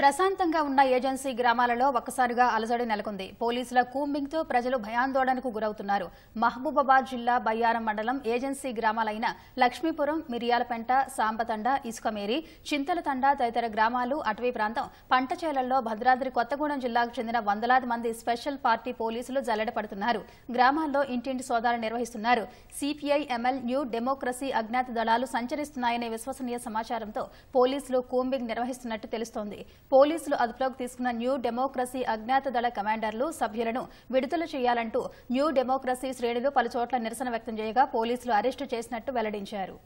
ప్రశాంతంగా ఉన్న ఏజెన్సీ గ్రామాలలో ఒక్కసారిగా అలజడి నెలకొంది. పోలీసుల కూంబింగ్తో ప్రజలు భయాందోళనకు గురవుతున్నారు. మహబూబాబాద్ జిల్లా బయ్యారం మండలం ఏజెన్సీ గ్రామాలైన లక్ష్మీపురం మిరియాలపెంట సాంబతండ ఇసుకమేరి చింతలతండ తదితర గ్రామాలు అటవీ ప్రాంతం. పంటచేలల్లో భద్రాద్రి కొత్తగూడెం జిల్లాకు చెందిన వందలాది మంది స్పెషల్ పార్టీ పోలీసులు జల్లెడపడుతున్నారు గ్రామాల్లో ఇంటింటి సోదాలు నిర్వహిస్తున్నారు. సిపిఐ ఎంఎల్ న్యూ డెమోక్రసీ అజ్ఞాత దళాలు సంచరిస్తున్నాయనే విశ్వసనీయ సమాచారంతో పోలీసులు కూంబింగ్ నిర్వహిస్తున్నట్టు తెలుస్తోంది. పోలీసులు అదుపులోకి తీసుకున్న న్యూ డెమోక్రసీ అజ్ఞాత దళ కమాండర్లు సభ్యులను విడుదల చేయాలంటూ న్యూ డెమోక్రసీ శ్రేణులు పలుచోట్ల నిరసన వ్యక్తం చేయగా పోలీసులు అరెస్టు చేసినట్టు వెల్లడించారు.